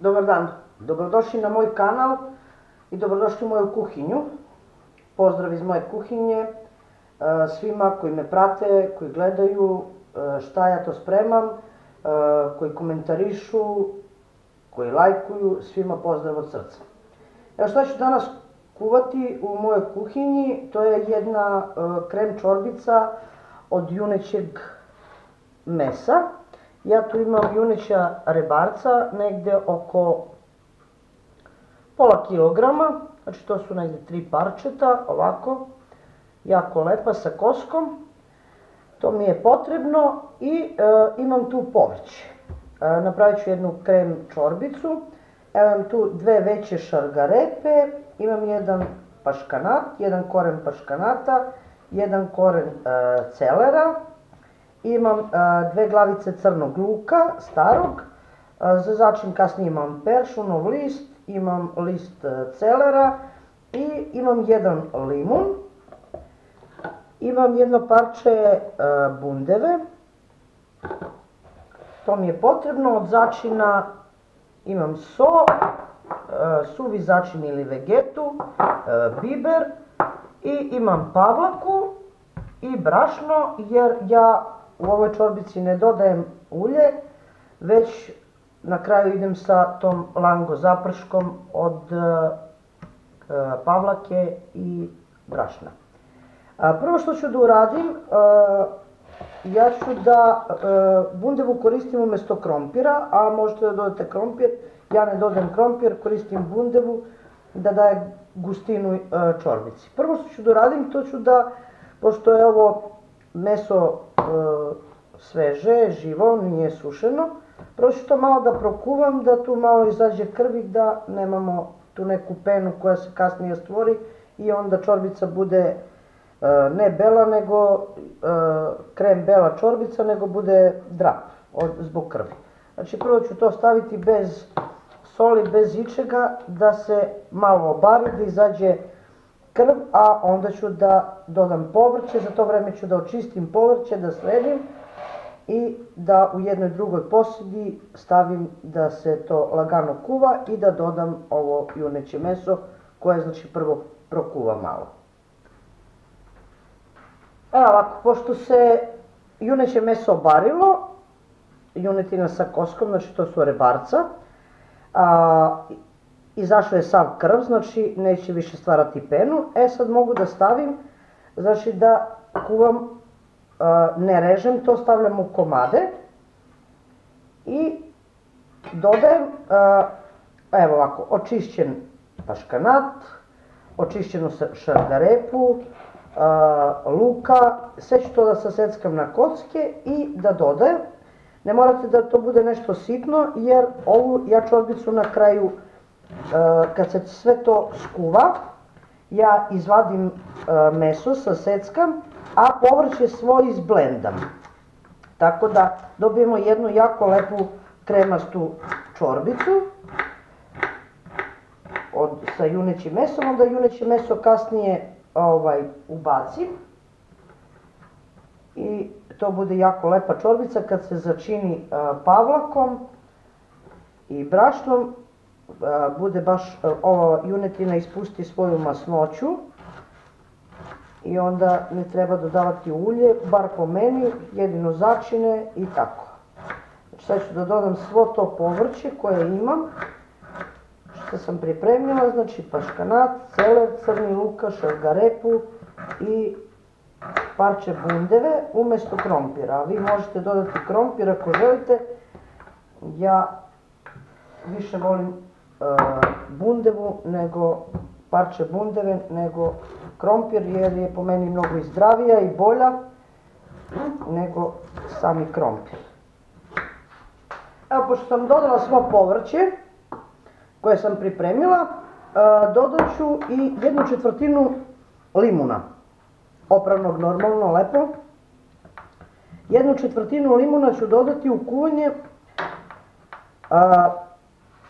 Dobar dan, dobrodošli na moj kanal i dobrodošli u moju kuhinju. Pozdrav iz moje kuhinje e, svima koji me prate, koji gledaju e, šta ja to spremam, e, koji komentarišu, koji lajkuju, svima pozdrav od srca. Evo šta ću danas kuvati u mojoj kuhinji, to je jedna krem čorbica od junećeg mesa. Ja tu imam juneća rebarca, negde oko pola kilograma, znači to su negde tri parčeta, ovako, jako lepa sa koskom. To mi je potrebno i e, imam tu povrće. E, napravit ću jednu krem čorbicu. Imam tu dve veće šargarepe, imam jedan paškanat, jedan koren paškanata, jedan koren e, celera, imam e, dve glavice crnog luka, starog, e, za začin kasnije imam peršunov list, imam list e, celera i imam jedan limun, imam jedno parče bundeve, to mi je potrebno, od začina imam so, suvi začin ili vegetu, biber i imam pavlaku i brašno jer ja u ovoj čorbici ne dodajem ulje, već na kraju idem sa tom lango zaprškom od e, pavlake i brašna. Prvo što ću da uradim, e, ja ću da e, bundevu koristim umesto krompira, a možete da dodate krompir, ja ne dodajem krompir, koristim bundevu da daje gustinu čorbici. Prvo što ću da uradim, to ću da, pošto je ovo meso E, sveže, živo, nije sušeno. Ću to malo da prokuvam, da tu malo izađe krvi, da nemamo tu neku penu koja se kasnije stvori i onda čorbica bude e, ne bela, nego e, krem bela čorbica, nego bude drap zbog krvi. Znači prvo ću to staviti bez soli, bez ičega, da se malo obari, da izađe krv, a onda ću da dodam povrće, za to vreme ću da očistim povrće, da sledim i da u jednoj drugoj posudi stavim da se to lagano kuva i da dodam ovo juneće meso koje znači prvo prokuva malo. Evo ovako, pošto se juneće meso obarilo, junetina sa koskom, znači to su rebarca, a, izašao je sav krv, znači neće više stvarati penu. E sad mogu da stavim, znači da kuvam, ne režem, to stavljam u komade i dodajem, evo ovako, očišćen paškanat, očišćenu šargarepu, luka, sve ću to da saseckam na kocke i da dodajem. Ne morate da to bude nešto sitno, jer ovu ja čorbicu na kraju kad se sve to skuva, ja izvadim e, meso, saseckam, a povrće svoj izblendam. Tako da dobijemo jednu jako lepu kremastu čorbicu od, sa junećim mesom, onda juneće meso kasnije ovaj, ubacim i to bude jako lepa čorbica kad se začini a, e, pavlakom i brašnom bude baš ova junetina ispusti svoju masnoću i onda ne treba dodavati ulje, bar po meni, jedino začine i tako. Znači sad ću da dodam svo to povrće koje imam, što sam pripremila, znači paškanat, celer, crni luka, šargarepu i parče bundeve umesto krompira. Vi možete dodati krompir ako želite, ja više volim bundevu, nego parče bundeve, nego krompir, jer je po meni mnogo i zdravija i bolja nego sami krompir. Evo, pošto sam dodala svo povrće koje sam pripremila, dodat ću i jednu četvrtinu limuna, opravnog normalno, lepo. Jednu četvrtinu limuna ću dodati u kuvanje,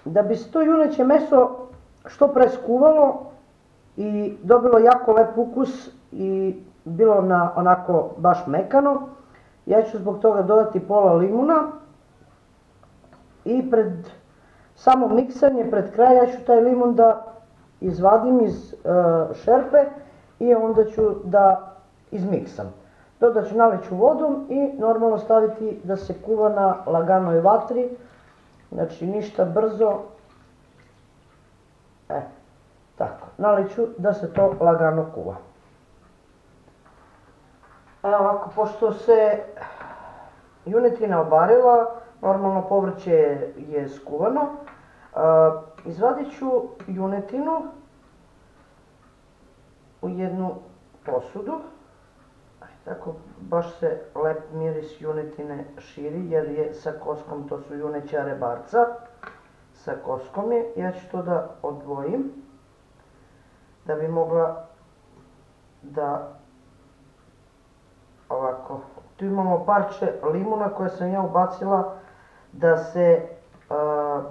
Da bi se to juneće meso što pre skuvalo i dobilo jako lep ukus i bilo na onako baš mekano, ja ću zbog toga dodati pola limuna i pred samo miksanje pred kraj, ja ću taj limun da izvadim iz uh, šerpe i onda ću da izmiksam. Dodat ću naliću vodu i normalno staviti da se kuva na laganoj vatri, znači ništa brzo. E, tako, naliću da se to lagano kuva. Evo ovako, pošto se junetina obarila, normalno povrće je skuvano, izvadit ću junetinu u jednu posudu. Tako baš se lep miris junetine širi jer je sa koskom, to su junećare barca. Sa koskom je, ja ću to da odvojim da bi mogla da ovako, tu imamo parče limuna koje sam ja ubacila da se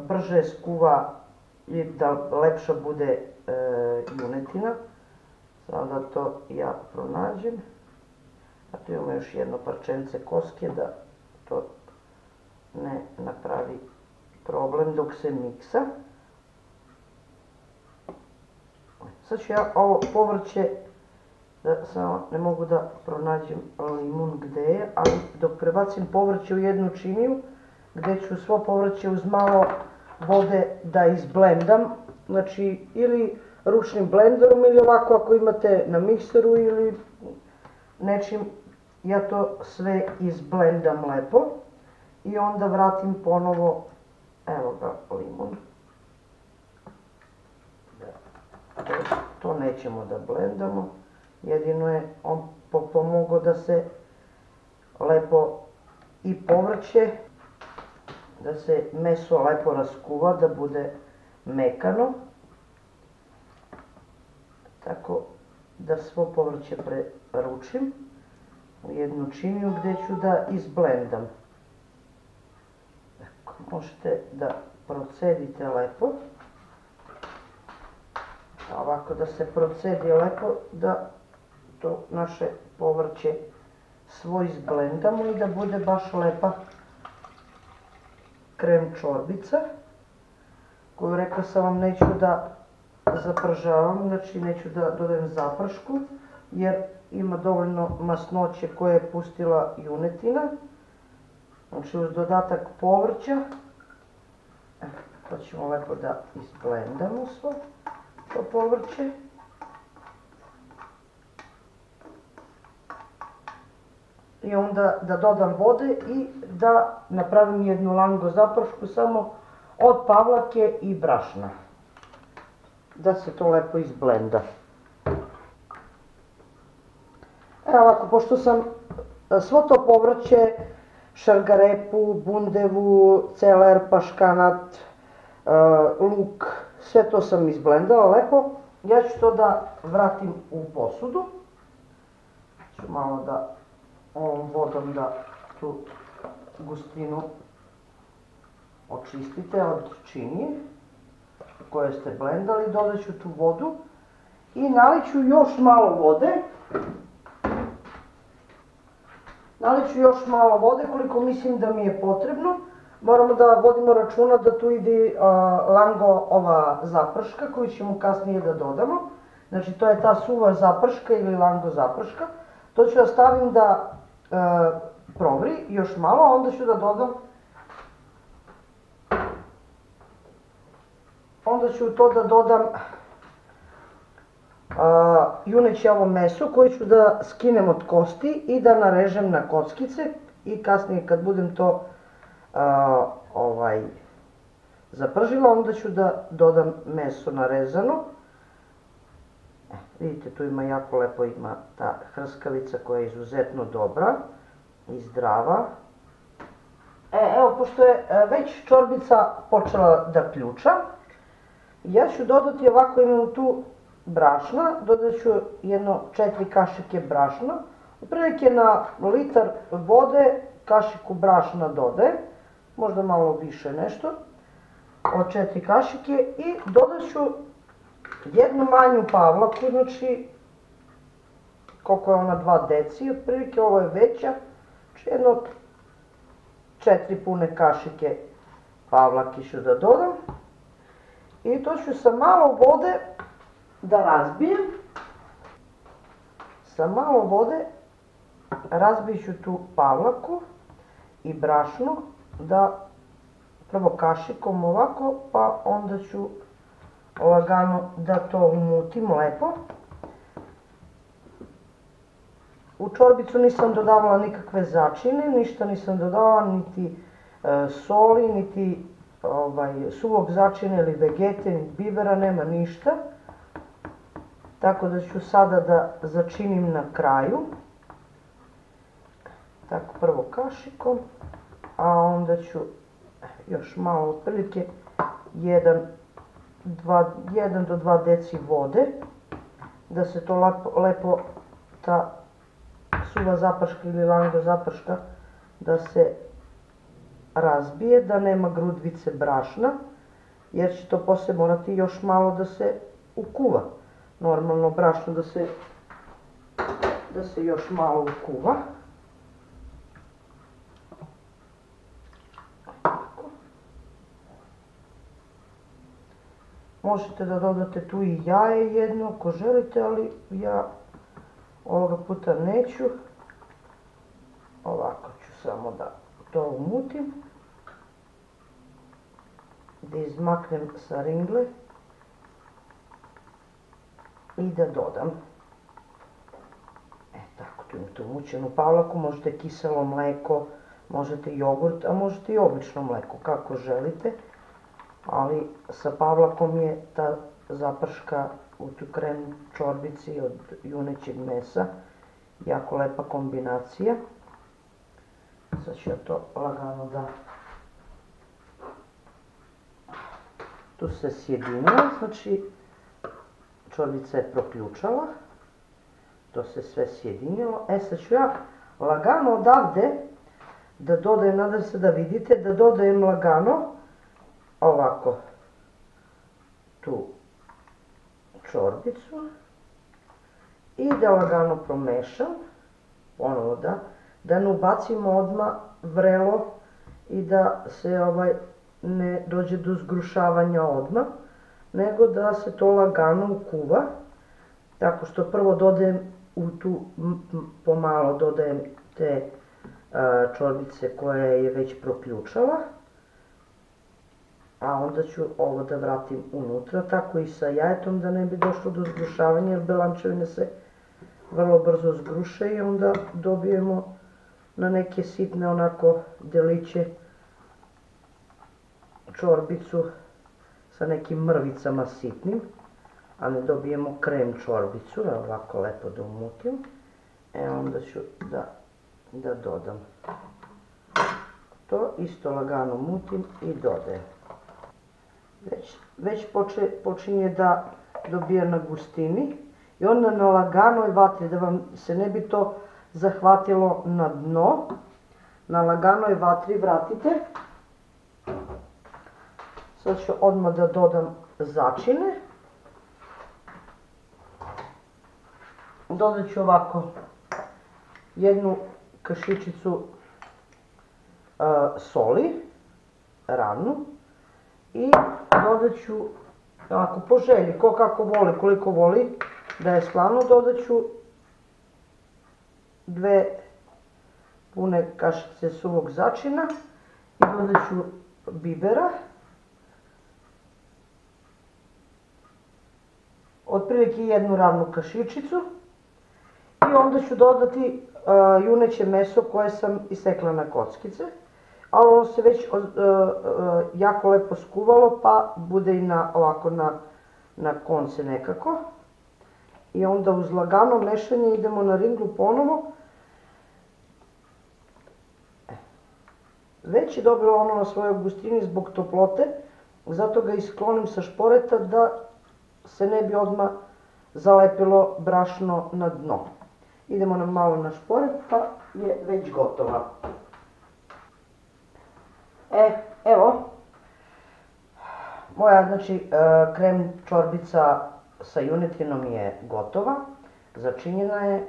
brže skuva i da lepša bude e, junetina. Sada to ja pronađem. A tu imamo još jedno parčence koske da to ne napravi problem dok se miksa. Sad ću ja ovo povrće, da samo ne mogu da pronađem limun gde je, ali dok prebacim povrće u jednu činiju, gde ću svo povrće uz malo vode da izblendam, znači ili ručnim blenderom ili ovako ako imate na mikseru ili nečim, ja to sve izblendam lepo i onda vratim ponovo, evo ga limun. To nećemo da blendamo, jedino je on pomogao da se lepo i povrće da se meso lepo raskuva, da bude mekano. Tako da svo povrće preručim u jednu činiju gde ću da izblendam. Tako, možete da procedite lepo. Ovako da se procedi lepo, da to naše povrće svo izblendamo i da bude baš lepa krem čorbica, koju rekla sam vam neću da zapržavam, znači neću da dodajem zapršku, jer ima dovoljno masnoće koje je pustila junetina. Znači uz dodatak povrća, to ćemo lepo da izblendamo svo to povrće. i onda da dodam vode i da napravim jednu lango zapršku samo od pavlake i brašna. Da se to lepo izblenda. Evo ovako, pošto sam e, svo to povrće, šargarepu, bundevu, celer, paškanat, e, luk, sve to sam izblendala lepo. Ja ću to da vratim u posudu. Ću malo da ovom vodom da tu gustinu očistite od činije koje ste blendali, dodat ću tu vodu i naliću još malo vode. Naliću još malo vode koliko mislim da mi je potrebno. Moramo da vodimo računa da tu ide lango ova zaprška koju ćemo kasnije da dodamo. Znači to je ta suva zaprška ili lango zaprška. To ću da stavim da e, provri još malo, a onda ću da dodam onda ću to da dodam a, junećevo meso koje ću da skinem od kosti i da narežem na kockice i kasnije kad budem to ovaj zapržila onda ću da dodam meso narezano Vidite, tu ima jako lepo, ima ta hrskavica koja je izuzetno dobra i zdrava. E, evo, pošto je e, već čorbica počela da ključa, ja ću dodati ovako, imam tu brašna, dodat ću jedno četiri kašike brašna, otprilike na litar vode kašiku brašna dodajem, možda malo više nešto, od četiri kašike i dodat ću jednu manju pavlaku, znači koliko je ona 2 deci, otprilike ovo je veća, znači jedno četiri pune kašike pavlaki ću da dodam. I to ću sa malo vode da razbijem. Sa malo vode razbit ću tu pavlaku i brašno da prvo kašikom ovako pa onda ću lagano da to umutim lepo. U čorbicu nisam dodavala nikakve začine, ništa nisam dodavala, niti e, soli, niti ovaj, suvog začina ili vegete, niti bibera, nema ništa. Tako da ću sada da začinim na kraju. Tako prvo kašikom, a onda ću još malo otprilike 1, 2, 1 do 2 deci vode da se to lepo, lepo ta suva zaprška ili langa zaprška da se razbije, da nema grudvice brašna, jer će to posle morati još malo da se ukuva. Normalno brašno da se, da se još malo ukuva. Možete da dodate tu i jaje jedno ako želite, ali ja ovoga puta neću. Ovako ću samo da to umutim. Da izmaknem sa ringle. I da dodam. E tako, tu imate umućenu pavlaku, možete kiselo mleko, možete jogurt, a možete i obično mleko, kako želite ali sa pavlakom je ta zaprška u tu krem čorbici od junećeg mesa jako lepa kombinacija. Sad ću ja to lagano da... Tu se sjedinila, znači čorbica je proključala. To se sve sjedinilo. E sad ću ja lagano odavde da dodajem, nadam se da vidite, da dodajem lagano ovako tu čorbicu i da lagano promešam, ponovo da, da ne ubacimo odmah vrelo i da se ovaj ne dođe do zgrušavanja odmah, nego da se to lagano ukuva, tako što prvo dodajem u tu pomalo dodajem te čorbice koje je već proključala, a onda ću ovo da vratim unutra, tako i sa jajetom da ne bi došlo do zgrušavanja, jer belančevine se vrlo brzo zgruše i onda dobijemo na neke sitne onako deliće čorbicu sa nekim mrvicama sitnim, a ne dobijemo krem čorbicu, ovako lepo da umutim. E onda ću da, da dodam to, isto lagano mutim i dodajem već, već poče, počinje da dobija na gustini i onda na laganoj vatri, da vam se ne bi to zahvatilo na dno, na laganoj vatri vratite. Sad ću odmah da dodam začine. Dodat ću ovako jednu kašičicu uh, soli, ravnu, i dodat ću, ako po želji, ko kako voli, koliko voli da je slano, dodat ću dve pune kašice suvog začina i dodat ću bibera. Otprilike jednu ravnu kašičicu i onda ću dodati juneće meso koje sam isekla na kockice ali ono se već uh, uh, jako lepo skuvalo, pa bude i na, ovako na, na konce nekako. I onda uz lagano mešanje idemo na ringlu ponovo. E, već je dobilo ono na svojoj gustini zbog toplote, zato ga isklonim sa šporeta da se ne bi odmah zalepilo brašno na dno. Idemo nam malo na šporet pa je već gotova. E, evo, moja, znači, e, krem čorbica sa junetinom je gotova, začinjena je, e,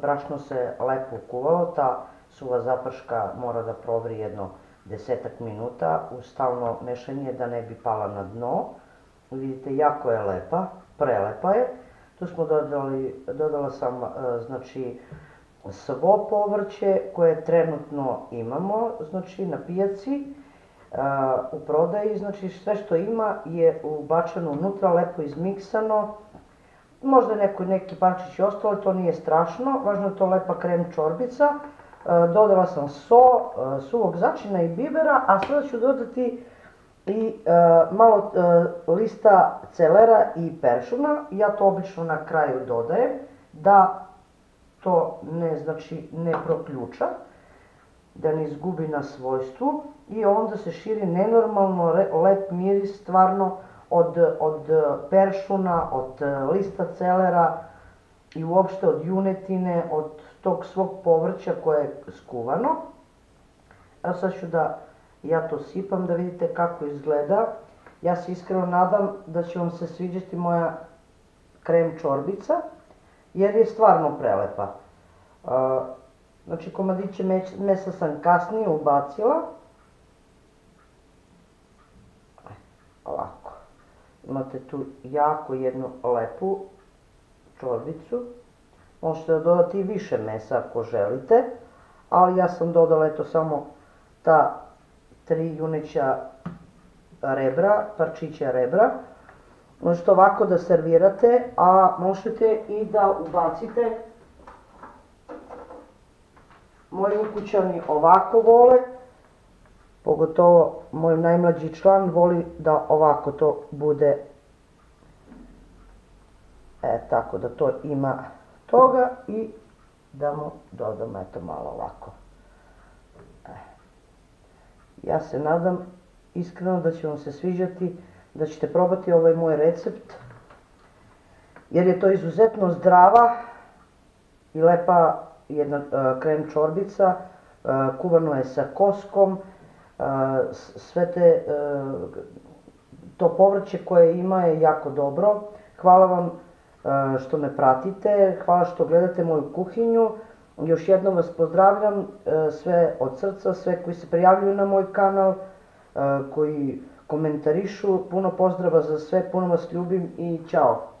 brašno se lepo ukuvalo, ta suva zaprška mora da provri jedno desetak minuta u stalno mešanje da ne bi pala na dno. Vidite, jako je lepa, prelepa je. Tu smo dodali, dodala sam, e, znači, svo povrće koje trenutno imamo, znači, na pijaci, e, u prodaji, znači, sve što ima je ubačeno unutra, lepo izmiksano, možda neko, neki parčić je ostalo, to nije strašno, važno je to lepa krem čorbica, E, dodala sam so, suvog začina i bibera, a sada ću dodati i e, malo lista celera i peršuna. Ja to obično na kraju dodajem, da to ne, znači, ne proključa, da ne izgubi na svojstvu i onda se širi nenormalno lep miris stvarno od, od peršuna, od lista celera i uopšte od junetine, od tog svog povrća koje je skuvano. A sad ću da ja to sipam da vidite kako izgleda. Ja se iskreno nadam da će vam se sviđati moja krem čorbica, jer je stvarno prelepa. Znači komadiće mesa sam kasnije ubacila. Ovako. Imate tu jako jednu lepu čorbicu. Možete da dodati i više mesa ako želite, ali ja sam dodala eto samo ta tri juneća rebra, parčića rebra. Možete ovako da servirate, a možete i da ubacite Moji ukućani ovako vole, pogotovo moj najmlađi član voli da ovako to bude, e tako da to ima toga i da mu dodam eto malo ovako. E. Ja se nadam iskreno da će vam se sviđati, da ćete probati ovaj moj recept, jer je to izuzetno zdrava i lepa jedna uh, krem čorbica, uh, kuvano je sa koskom, uh, sve te, to povrće koje ima je jako dobro. Hvala vam što me pratite, hvala što gledate moju kuhinju. Još jednom vas pozdravljam sve od srca, sve koji se prijavljuju na moj kanal, koji komentarišu. Puno pozdrava za sve, puno vas ljubim i čao.